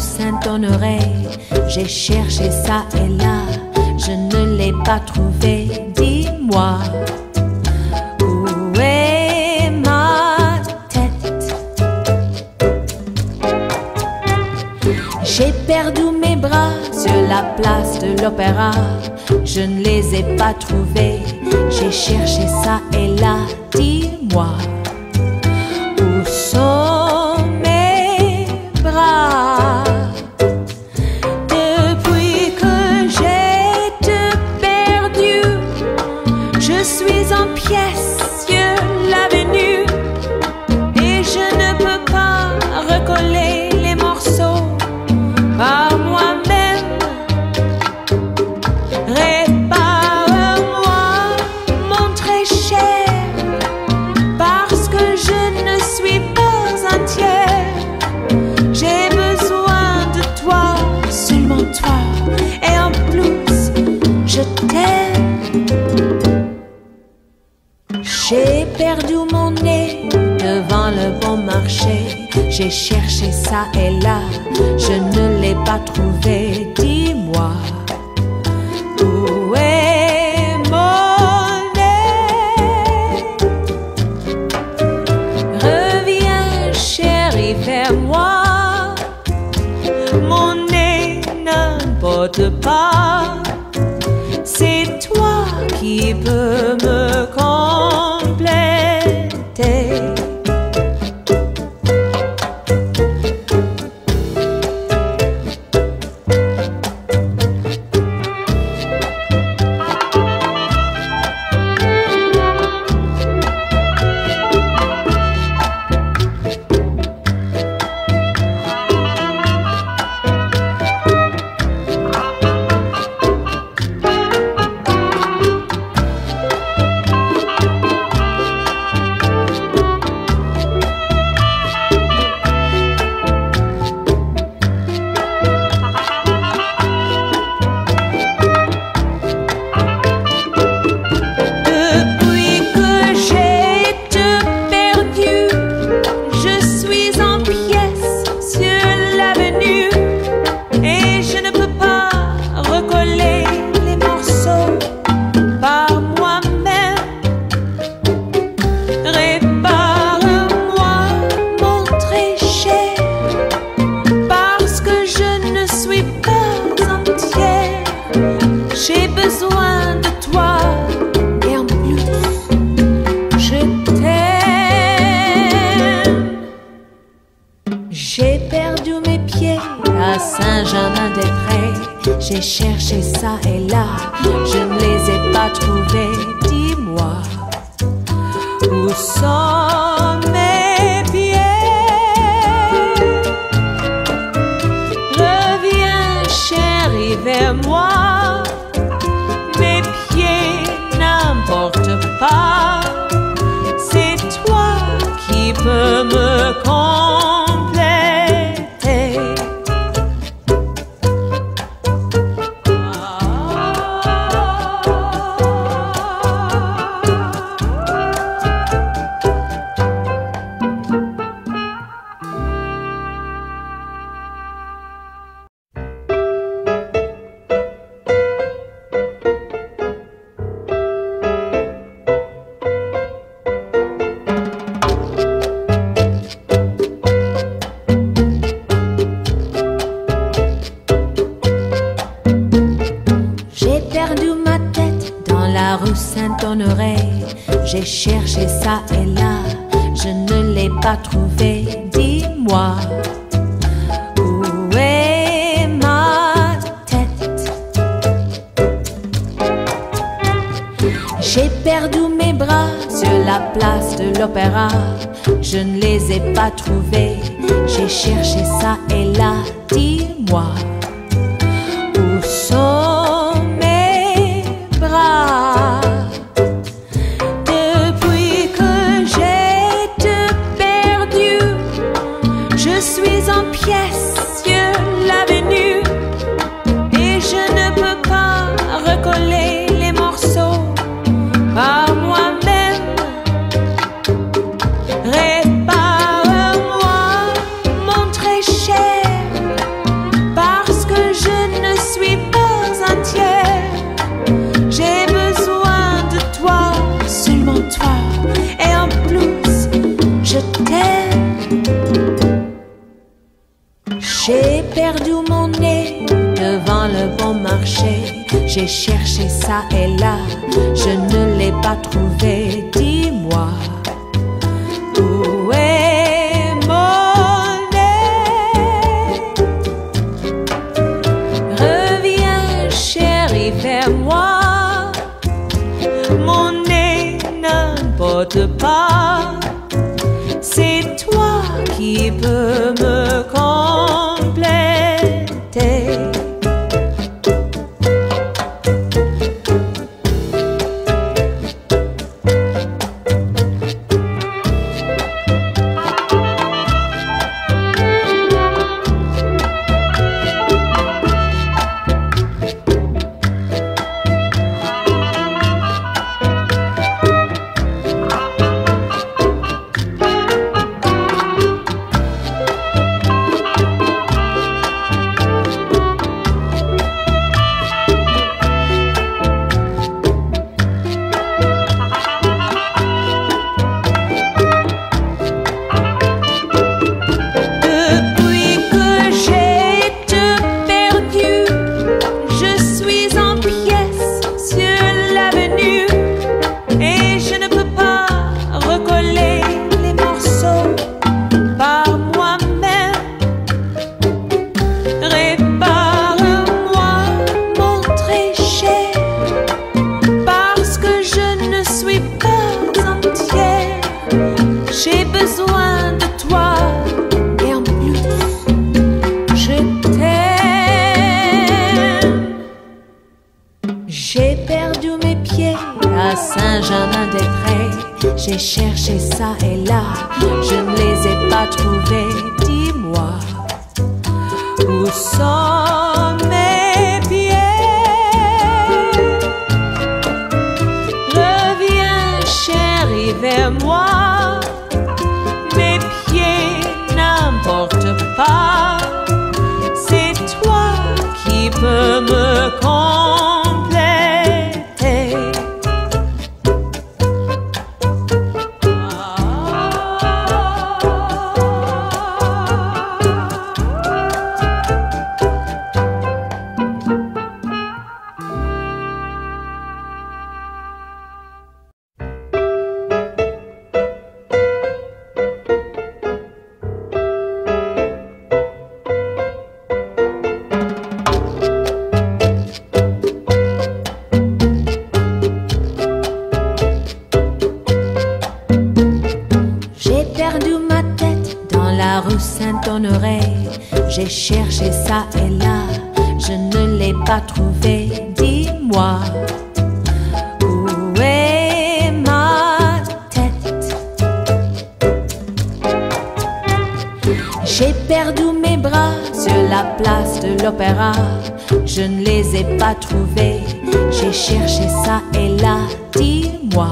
Saint-Honoré. J'ai cherché ça et là, je ne l'ai pas trouvé. Dis-moi, où est ma tête? J'ai perdu mes bras sur la place de l'opéra. Je ne les ai pas trouvés. J'ai cherché ça et là. Dis-moi, J'ai perdu mon nez devant le bon marché. J'ai cherché ça et là, je ne l'ai pas trouvé. Dis-moi, où est mon nez? Reviens, chérie, vers moi. Mon nez n'importe pas. C'est toi qui peux me je ne les ai pas trouvés. Dis-moi, où sont de l'opéra. Je ne les ai pas trouvés. J'ai cherché ça et là. Dis-moi. J'ai cherché ça et là, je ne l'ai pas trouvé. J'ai cherché ça et là, je ne les ai pas trouvés. Dis-moi, où sont mes pieds? Reviens, chérie, vers moi. Saint-Honoré. J'ai cherché ça et là, je ne l'ai pas trouvé. Dis-moi, où est ma tête? J'ai perdu mes bras sur la place de l'opéra. Je ne les ai pas trouvés. J'ai cherché ça et là. Dis-moi.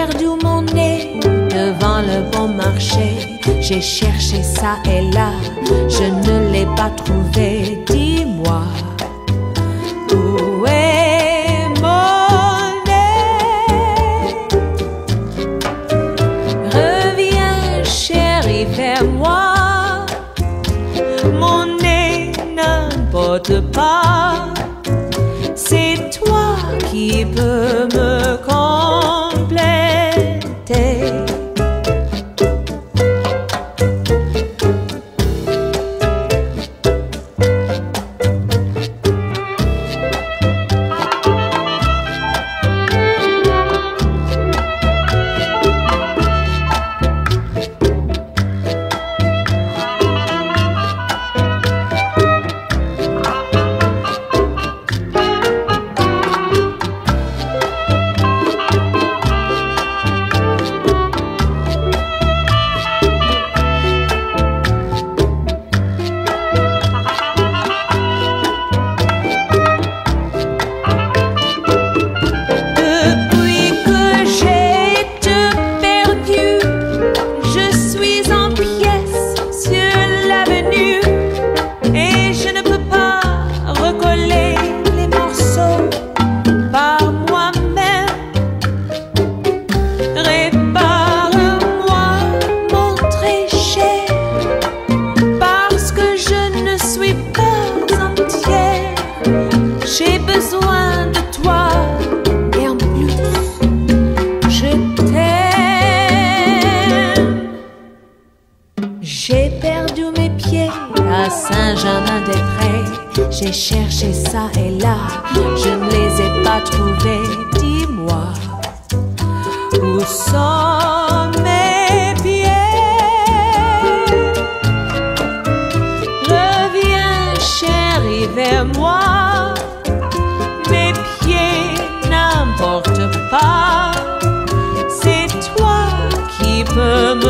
Perdu mon nez devant le bon marché. J'ai cherché ça et là, je ne l'ai pas trouvé. Dis-moi, où est mon nez? Reviens, chérie, vers moi. Mon nez n'importe pas. Des J'ai cherché ça et là, je ne les ai pas trouvés. Dis-moi, où sont mes pieds? Reviens, chérie, vers moi. Mes pieds n'importe pas. C'est toi qui peux me